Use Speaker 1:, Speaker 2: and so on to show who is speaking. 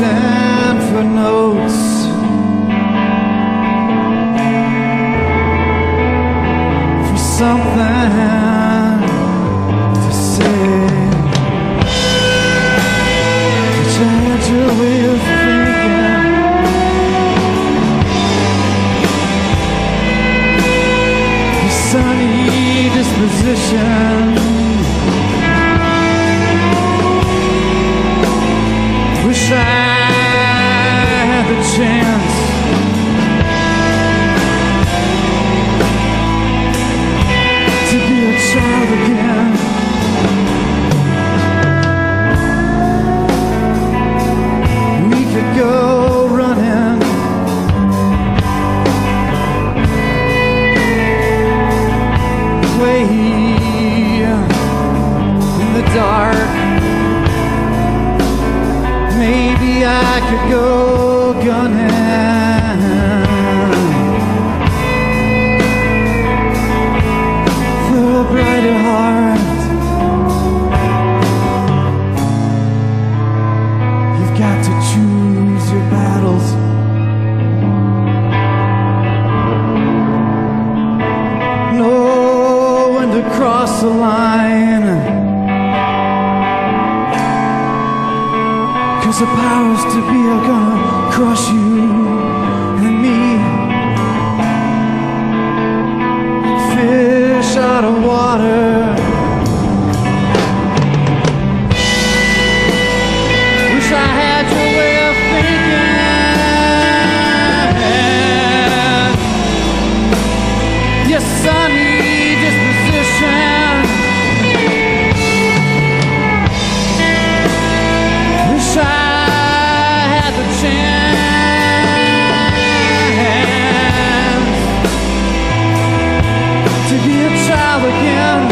Speaker 1: Searching for notes. For something to say. You your way of thinking. Your sunny disposition. Wish I had the powers to be are gonna crush you and me. Fish out of water. now again.